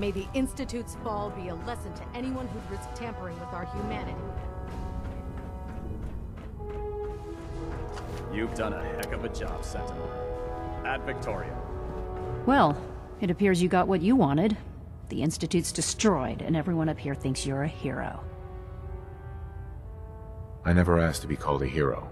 May the Institute's fall be a lesson to anyone who'd risk tampering with our humanity. You've done a heck of a job, Sentinel. Ad Victoriam. Well, it appears you got what you wanted. The Institute's destroyed, and everyone up here thinks you're a hero. I never asked to be called a hero.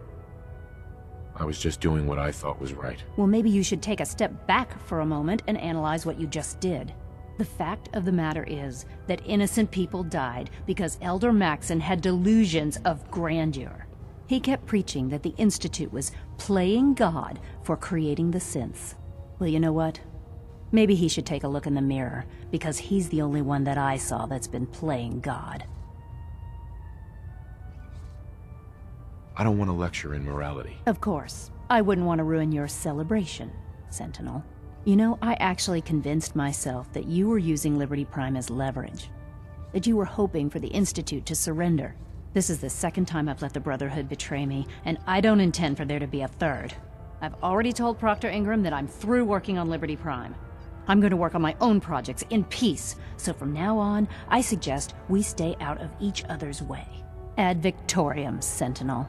I was just doing what I thought was right. Well, maybe you should take a step back for a moment and analyze what you just did. The fact of the matter is that innocent people died because Elder Maxon had delusions of grandeur. He kept preaching that the Institute was playing God for creating the synths. Well, you know what? Maybe he should take a look in the mirror, because he's the only one that I saw that's been playing God. I don't want to lecture in morality. Of course. I wouldn't want to ruin your celebration, Sentinel. You know, I actually convinced myself that you were using Liberty Prime as leverage. That you were hoping for the Institute to surrender. This is the second time I've let the Brotherhood betray me, and I don't intend for there to be a third. I've already told Proctor Ingram that I'm through working on Liberty Prime. I'm going to work on my own projects in peace, so from now on, I suggest we stay out of each other's way. Ad Victoriam, Sentinel.